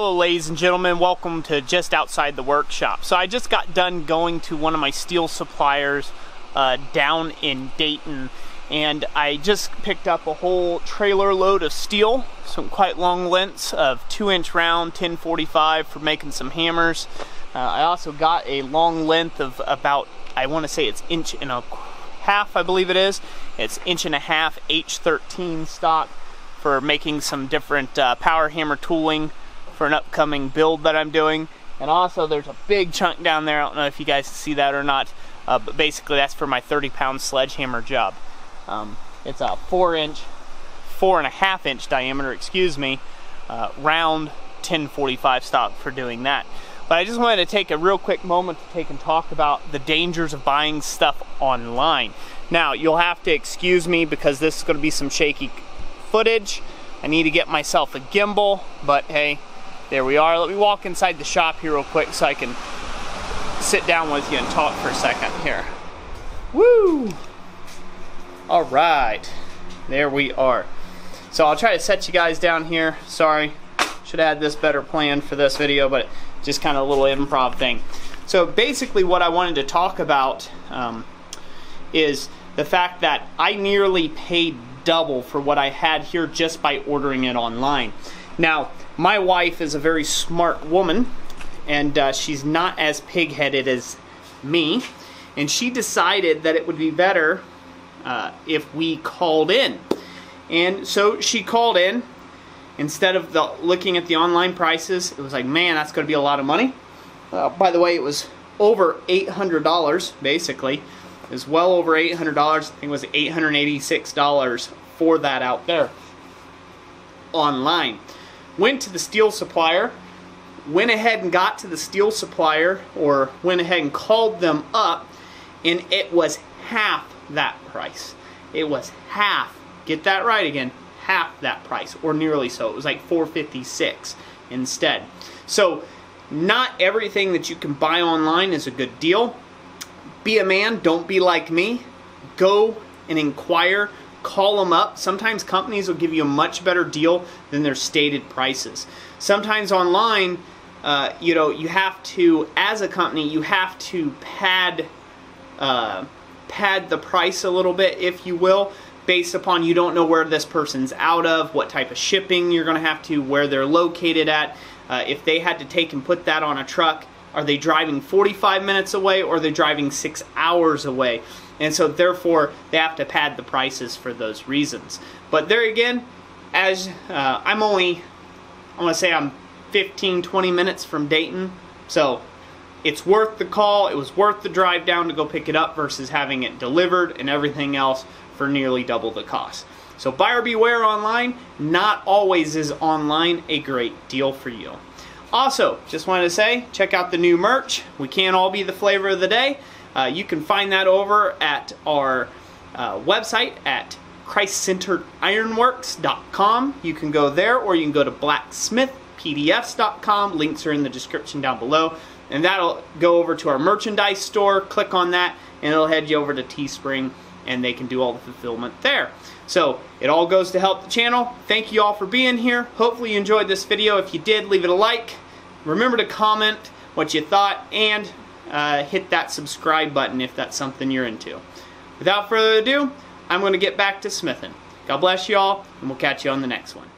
Hello ladies and gentlemen, welcome to Just Outside the Workshop. So I just got done going to one of my steel suppliers uh, down in Dayton and I just picked up a whole trailer load of steel, some quite long lengths of 2 inch round 1045 for making some hammers. Uh, I also got a long length of about, I want to say it's inch and a half I believe it is. It's inch and a half H13 stock for making some different uh, power hammer tooling for an upcoming build that I'm doing. And also there's a big chunk down there, I don't know if you guys see that or not, uh, but basically that's for my 30 pound sledgehammer job. Um, it's a four inch, four and a half inch diameter, excuse me, uh, round 1045 stock for doing that. But I just wanted to take a real quick moment to take and talk about the dangers of buying stuff online. Now, you'll have to excuse me because this is going to be some shaky footage. I need to get myself a gimbal, but hey, there we are. Let me walk inside the shop here real quick so I can sit down with you and talk for a second here. Woo! All right, there we are. So I'll try to set you guys down here. Sorry, should have had this better planned for this video, but just kind of a little improv thing. So basically what I wanted to talk about um, is the fact that I nearly paid double for what I had here just by ordering it online. Now, my wife is a very smart woman, and uh, she's not as pig-headed as me, and she decided that it would be better uh, if we called in. And so she called in. Instead of the, looking at the online prices, it was like, man, that's going to be a lot of money. Uh, by the way, it was over $800, basically. It was well over $800. I think it was $886 for that out there online went to the steel supplier, went ahead and got to the steel supplier, or went ahead and called them up, and it was half that price. It was half, get that right again, half that price, or nearly so. It was like 456 instead. So, not everything that you can buy online is a good deal. Be a man, don't be like me. Go and inquire call them up. Sometimes companies will give you a much better deal than their stated prices. Sometimes online, uh, you know, you have to, as a company, you have to pad, uh, pad the price a little bit, if you will, based upon you don't know where this person's out of, what type of shipping you're going to have to, where they're located at. Uh, if they had to take and put that on a truck, are they driving 45 minutes away or are they driving six hours away? And so therefore they have to pad the prices for those reasons. But there again, as uh, I'm only, I want to say I'm 15, 20 minutes from Dayton. So it's worth the call. It was worth the drive down to go pick it up versus having it delivered and everything else for nearly double the cost. So buyer beware online. Not always is online a great deal for you. Also, just wanted to say, check out the new merch. We can't all be the flavor of the day. Uh, you can find that over at our uh, website at ChristCenteredIronworks.com. You can go there or you can go to blacksmithpdfs.com. Links are in the description down below. And that'll go over to our merchandise store. Click on that and it'll head you over to Teespring and they can do all the fulfillment there. So it all goes to help the channel. Thank you all for being here. Hopefully you enjoyed this video. If you did, leave it a like. Remember to comment what you thought and uh, hit that subscribe button if that's something you're into. Without further ado, I'm going to get back to smithing. God bless you all, and we'll catch you on the next one.